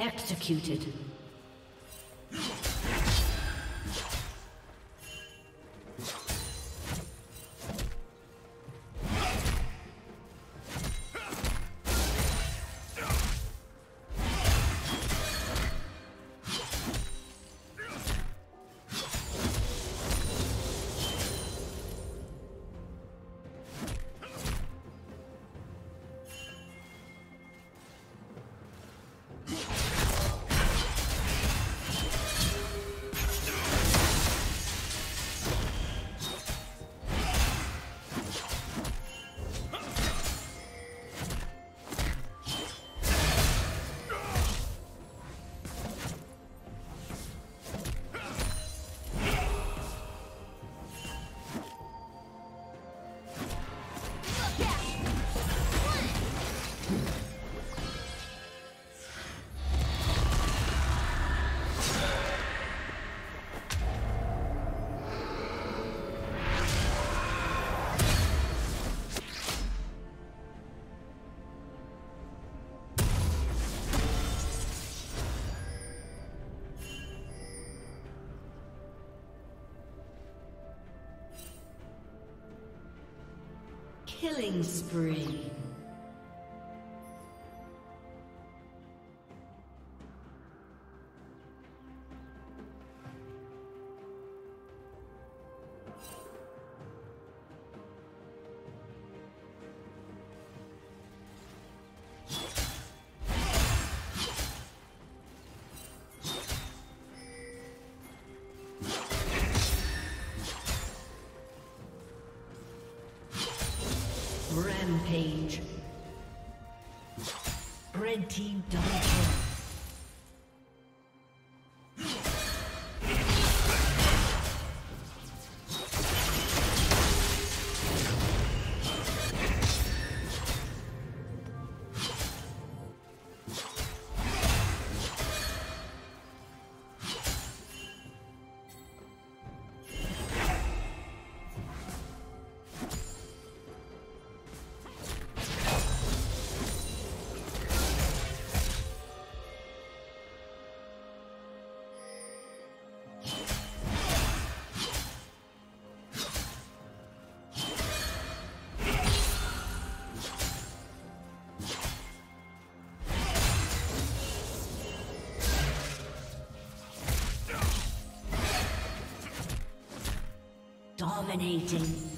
Executed. Killing spree. Rampage. Red team double Dominating.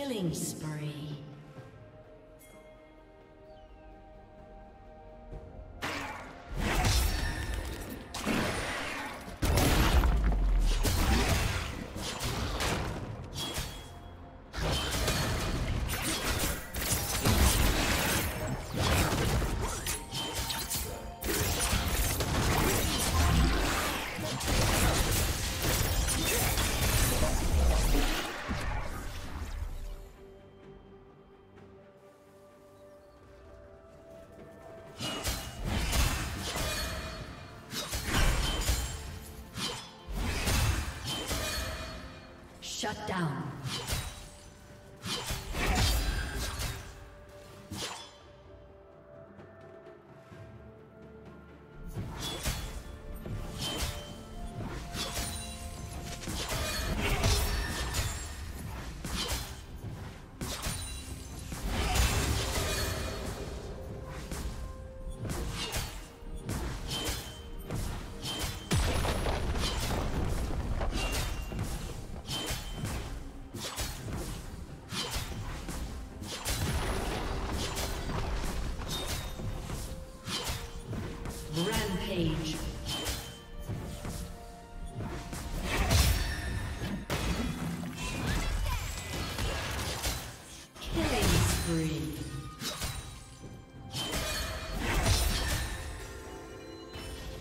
Killing spree.